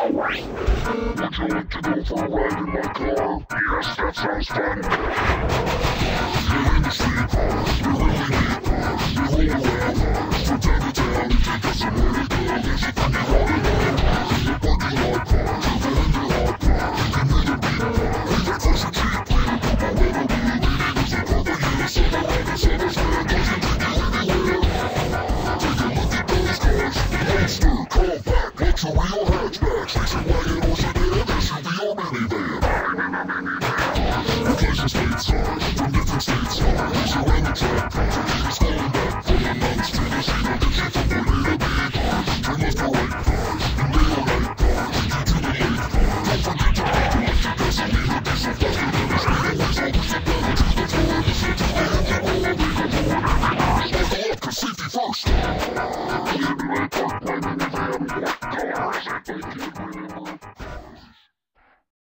Would you like to go for a ride in my car? Yes, that sounds fun. Hatchback, station wagon or sedan, SUV or minivan. Replaces stateside, from different states side, surrounding track cars, or even scrolling back from the mountains to the sea, they'll get you from A to B cars, turn left or right cars, and day or night cars, you to the late cars. Don't forget to pump electric gasoline or diesel faster than the speed, always always the pedal to the floor, listen to the engine roll, they go forward every. Buckle up, cause safety first. Clear the right park, Thank you.